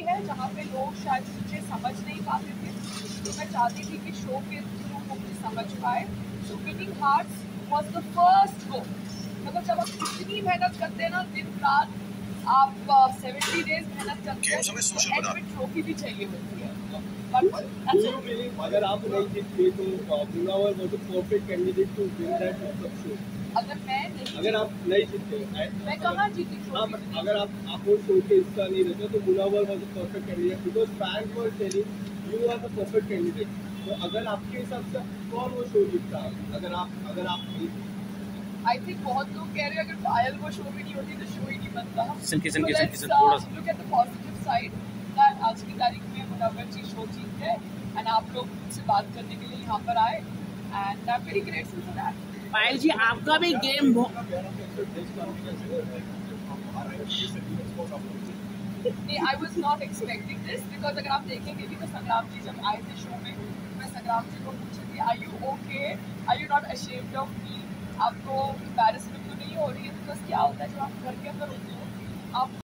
है, जहाँ पे लोग शायद मुझे समझ नहीं पाते थे। तो मैं चाहती थी कि शो के थ्रू वो मुझे समझ पाए। So winning hearts was the first book मतलब जब आप इतनी मेहनत करते हैं ना दिन रात आप सेवेंटी डेज़ मेहनत करते हैं तो ट्रॉफी भी चाहिए होती है। अगर आप नहीं जीतते तो Munawar was a perfect candidate to win that show अगर मैं नहीं अगर आप नहीं जीतते मैं कहाँ जीती हाँ अगर आप आप वो शो के हिस्सा नहीं रहते तो Munawar was a perfect candidate because fans were telling you are the perfect candidate तो अगर आपके हिसाब से कौन वो शो जीतता? अगर आप अगर आप आई थिंक बहुत लोग कह रहे हैं अगर पायल वो शो भी नहीं होती तो शो ही नहीं बनता. किसन किसन किसन किसन थोड़ा सा। Look at the positive side that आज की तारीख में मुनव्वर जी शो जीत गए। एंड आप लोग मुझसे बात करने के लिए यहाँ पर आए। And I am very grateful for that Payal ji आपका भी game I was not expecting this because अगर आप देखेंगे भी तो संग्राम जी जब आए थे शो में मैं संग्राम जी को पूछी थी I you okay I you not ashamed of me आपको एम्बेरसमेंट तो नहीं हो रही है बिकॉज़ क्या होता है जब आप घर के अंदर होते हो, आप